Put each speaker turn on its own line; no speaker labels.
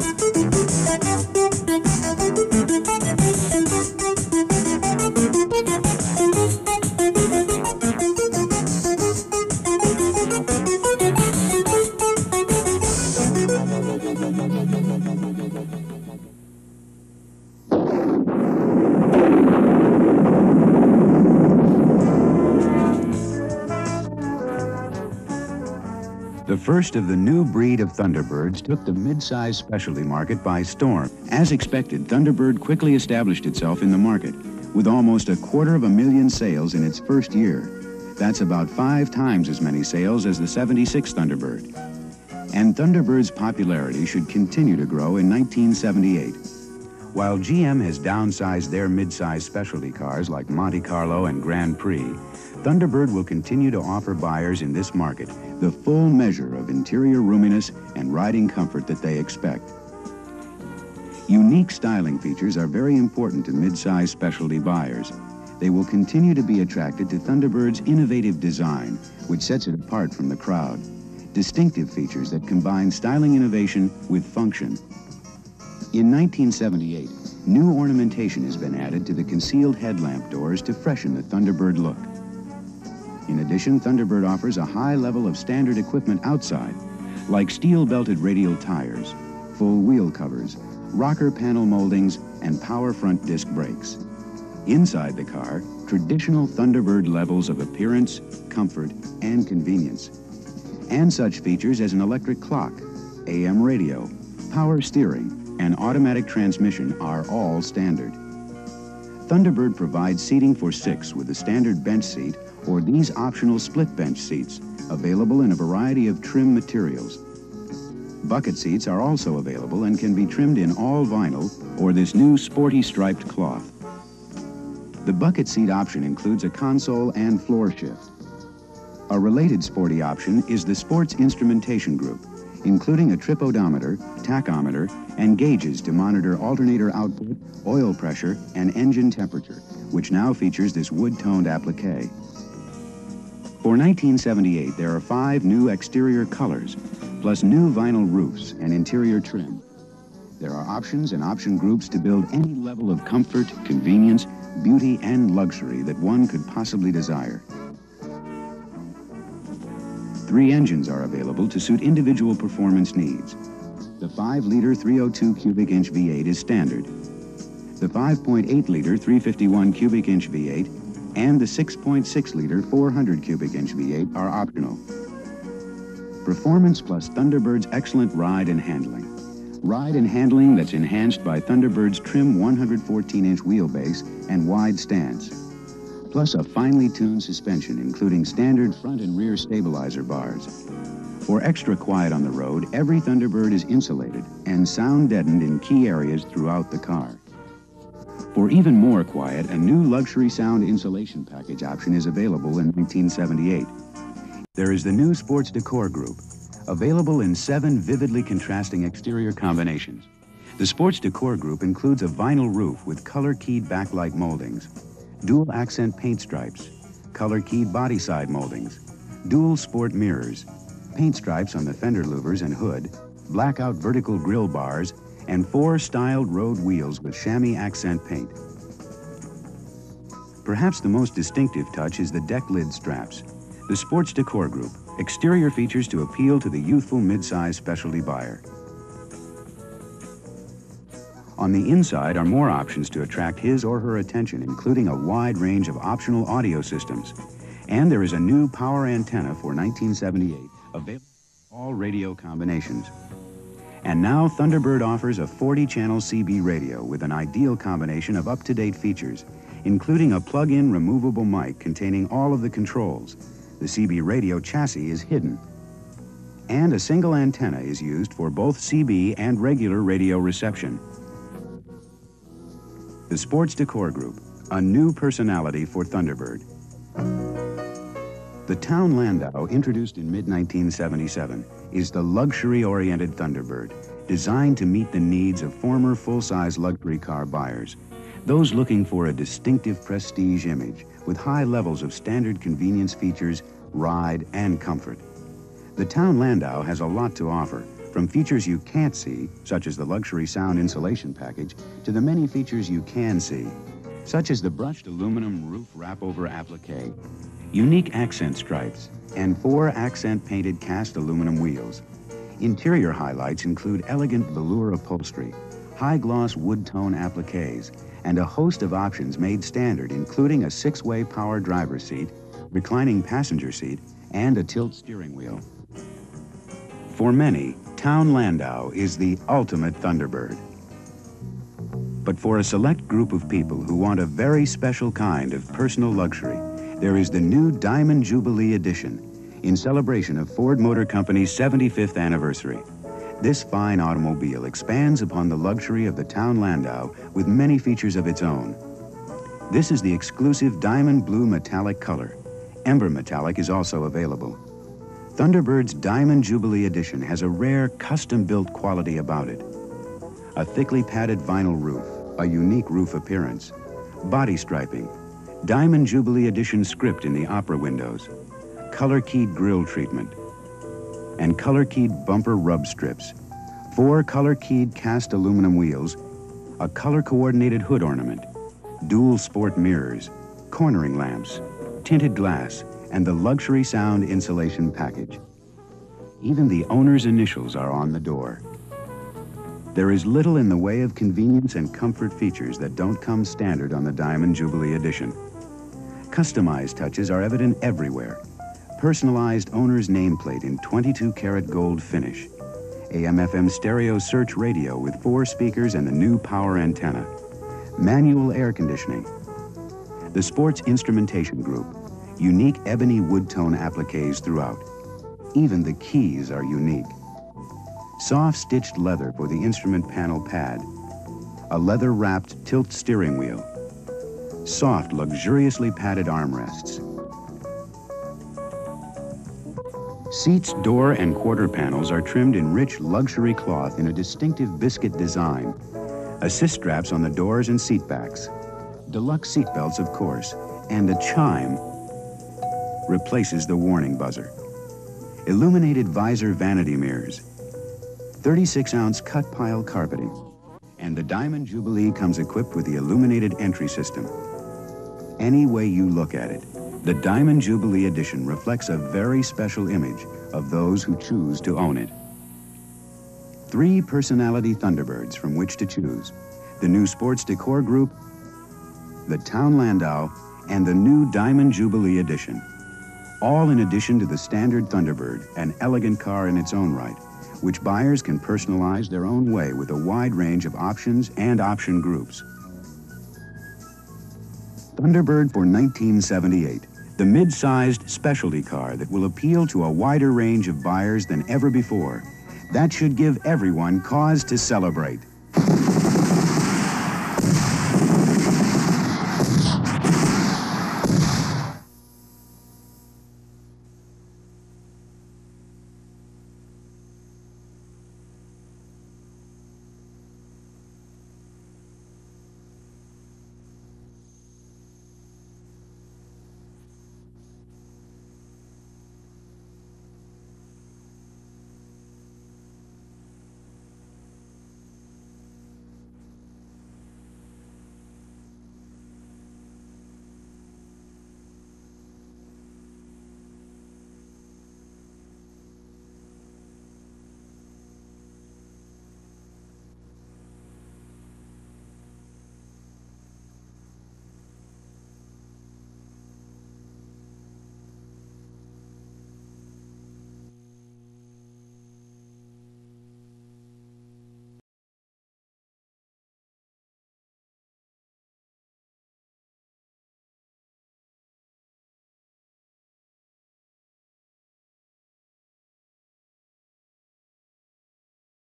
Thank you. The first of the new breed of Thunderbirds took the mid-size specialty market by storm. As expected, Thunderbird quickly established itself in the market with almost a quarter of a million sales in its first year. That's about five times as many sales as the 76 Thunderbird. And Thunderbird's popularity should continue to grow in 1978. While GM has downsized their mid-size specialty cars like Monte Carlo and Grand Prix, Thunderbird will continue to offer buyers in this market the full measure of interior roominess and riding comfort that they expect. Unique styling features are very important to mid-size specialty buyers. They will continue to be attracted to Thunderbird's innovative design, which sets it apart from the crowd. Distinctive features that combine styling innovation with function. In 1978, new ornamentation has been added to the concealed headlamp doors to freshen the Thunderbird look. In addition, Thunderbird offers a high level of standard equipment outside, like steel-belted radial tires, full wheel covers, rocker panel moldings, and power front disc brakes. Inside the car, traditional Thunderbird levels of appearance, comfort, and convenience. And such features as an electric clock, AM radio, power steering, and automatic transmission are all standard. Thunderbird provides seating for six with a standard bench seat or these optional split bench seats, available in a variety of trim materials. Bucket seats are also available and can be trimmed in all vinyl or this new sporty striped cloth. The bucket seat option includes a console and floor shift. A related sporty option is the sports instrumentation group, including a trip odometer, tachometer, and gauges to monitor alternator output, oil pressure, and engine temperature, which now features this wood-toned applique. For 1978, there are five new exterior colors, plus new vinyl roofs and interior trim. There are options and option groups to build any level of comfort, convenience, beauty, and luxury that one could possibly desire. Three engines are available to suit individual performance needs. The 5-liter 302 cubic inch V8 is standard. The 5.8-liter 351 cubic inch V8 and the 6.6-liter 400 cubic inch V8 are optional. Performance plus Thunderbird's excellent ride and handling. Ride and handling that's enhanced by Thunderbird's trim 114-inch wheelbase and wide stance plus a finely tuned suspension including standard front and rear stabilizer bars. For extra quiet on the road, every Thunderbird is insulated and sound deadened in key areas throughout the car. For even more quiet, a new luxury sound insulation package option is available in 1978. There is the new Sports Decor Group, available in seven vividly contrasting exterior combinations. The Sports Decor Group includes a vinyl roof with color-keyed backlight moldings, dual accent paint stripes, color-keyed body side moldings, dual sport mirrors, paint stripes on the fender louvers and hood, blackout vertical grille bars, and four styled road wheels with chamois accent paint. Perhaps the most distinctive touch is the deck lid straps. The Sports Decor Group, exterior features to appeal to the youthful mid-size specialty buyer. On the inside are more options to attract his or her attention, including a wide range of optional audio systems. And there is a new power antenna for 1978, available all radio combinations. And now Thunderbird offers a 40-channel CB radio with an ideal combination of up-to-date features, including a plug-in removable mic containing all of the controls. The CB radio chassis is hidden. And a single antenna is used for both CB and regular radio reception. The Sports Decor Group, a new personality for Thunderbird. The Town Landau, introduced in mid-1977, is the luxury-oriented Thunderbird, designed to meet the needs of former full-size luxury car buyers, those looking for a distinctive prestige image with high levels of standard convenience features, ride, and comfort. The Town Landau has a lot to offer, from features you can't see, such as the luxury sound insulation package, to the many features you can see, such as the brushed aluminum roof wrap-over applique, unique accent stripes, and four accent painted cast aluminum wheels. Interior highlights include elegant velour upholstery, high-gloss wood tone appliques, and a host of options made standard, including a six-way power driver seat, reclining passenger seat, and a tilt steering wheel. For many, Town Landau is the ultimate Thunderbird. But for a select group of people who want a very special kind of personal luxury, there is the new Diamond Jubilee Edition in celebration of Ford Motor Company's 75th anniversary. This fine automobile expands upon the luxury of the Town Landau with many features of its own. This is the exclusive diamond blue metallic color. Ember metallic is also available. Thunderbird's Diamond Jubilee Edition has a rare custom-built quality about it. A thickly padded vinyl roof, a unique roof appearance, body striping, Diamond Jubilee Edition script in the opera windows, color-keyed grille treatment, and color-keyed bumper rub strips, four color-keyed cast aluminum wheels, a color-coordinated hood ornament, dual sport mirrors, cornering lamps, tinted glass, and the luxury sound insulation package. Even the owner's initials are on the door. There is little in the way of convenience and comfort features that don't come standard on the Diamond Jubilee Edition. Customized touches are evident everywhere, personalized owner's nameplate in 22 karat gold finish, AM-FM stereo search radio with four speakers and a new power antenna, manual air conditioning, the sports instrumentation group, unique ebony wood tone appliques throughout. Even the keys are unique. Soft stitched leather for the instrument panel pad, a leather wrapped tilt steering wheel, soft luxuriously padded armrests, Seats, door, and quarter panels are trimmed in rich luxury cloth in a distinctive biscuit design. Assist straps on the doors and seat backs. Deluxe seat belts, of course, and a chime replaces the warning buzzer. Illuminated visor vanity mirrors. 36-ounce cut pile carpeting. And the Diamond Jubilee comes equipped with the illuminated entry system. Any way you look at it, the Diamond Jubilee Edition reflects a very special image of those who choose to own it. Three personality Thunderbirds from which to choose. The new Sports Decor Group, the Town Landau, and the new Diamond Jubilee Edition. All in addition to the standard Thunderbird, an elegant car in its own right, which buyers can personalize their own way with a wide range of options and option groups. Thunderbird for 1978, the mid-sized specialty car that will appeal to a wider range of buyers than ever before. That should give everyone cause to celebrate.